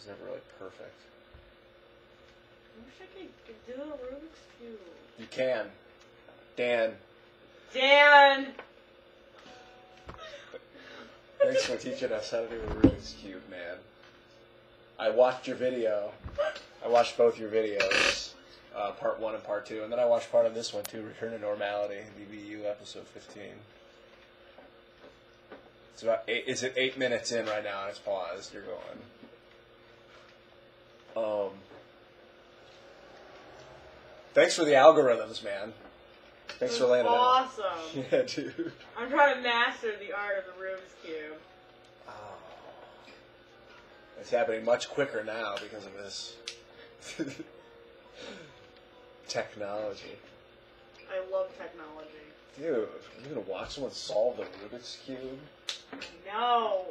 is never really perfect. I wish I could, do a Rubik's Cube. You can. Dan, Dan! thanks for teaching us how to do a Rubik's Cube, man. I watched your video. I watched both your videos, uh, part one and part two, and then I watched part of this one too, Return to Normality, BBU episode 15. It's about eight, is it eight minutes in right now and it's paused. You're going. Um, thanks for the algorithms, man. Thanks for landing. out. awesome. Yeah, dude. I'm trying to master the art of the Rubik's Cube. Oh. It's happening much quicker now because of this technology. I love technology. Dude, you're gonna watch someone solve the Rubik's Cube? No!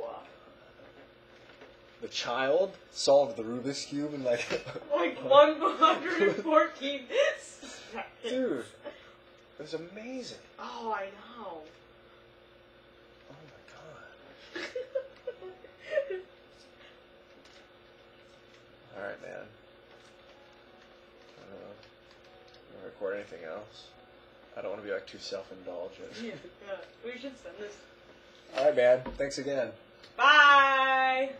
The child solved the Rubik's Cube in like. Like 114 seconds. Dude, it was amazing. Oh, I know. Oh my god. Alright, man. I don't know. Wanna record anything else? I don't want to be like too self indulgent. yeah, we should send this. Alright, man. Thanks again. Bye!